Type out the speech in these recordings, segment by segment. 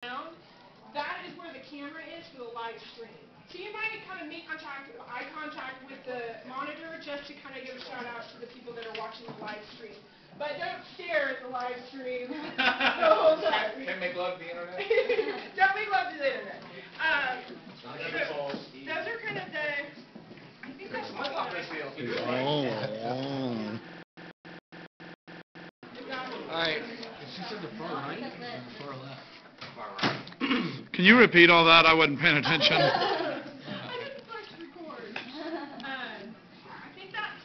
down, that is where the camera is for the live stream. So you might kind of make contact, eye contact with the monitor just to kind of give a shout out to the people that are watching the live stream. But don't stare at the live stream the whole time. Can't make love to the internet? Don't make love to the internet. Um, Never those are kind of the, I think that's I thought this deal. Oh, oh. Alright, she said the far right, the far left? Can you repeat all that? I wasn't paying attention. I didn't press record. Um, I think that's,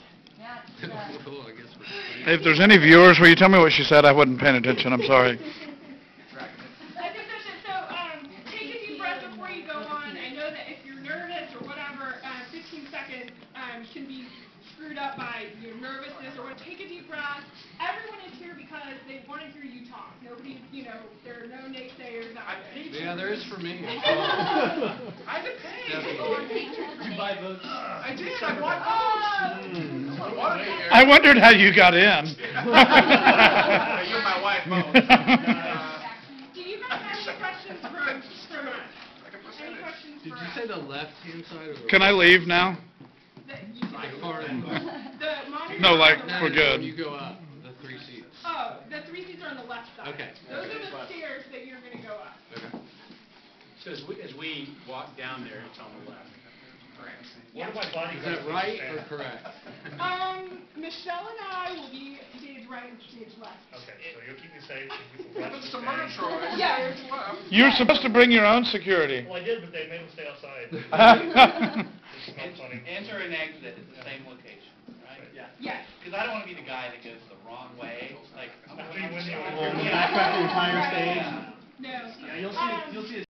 Cool, I guess we're. If there's any viewers, will you tell me what she said? I wasn't paying attention. I'm sorry. I think that's it. So, um, take a deep breath before you go on. I know that if you're nervous or whatever, uh, 15 seconds, um, can be screwed up by your nervousness or what. Take a deep breath. Everyone is here because they want to hear you talk. Nobody, you know, there are no naysayers out I there. Yeah, there is for me. I had to pay. Did you buy votes? I did, I bought votes. I bought it. I wondered how you got in. You and my wife both. Do you guys have any questions from, from us? Any questions Did for you us? say the left-hand side or the? Can I leave now? The- you- Like far end? The monitor. No, like, on we're good. You go up, the three seats. Oh, the three seats are on the left side. Okay. Those Okay. are the stairs that you're gonna go up. Okay. So as we, as we walk down there, it's on the left. Yeah. What if my Is that right or correct? Um, Michelle and I will be stage right and stage left. Okay, so you'll keep me safe. and keep the If rest it's a of the murder Yeah. it's left. You're supposed to bring your own security. Well, I did, but they made me stay outside. That's It's not funny. Enter and exit at the same location, right? Yeah. Yes. Because I don't want to be the guy that goes the wrong way, like, I'm Between when you- Right. Back Right. No. Yeah, you'll see, Um, you'll see a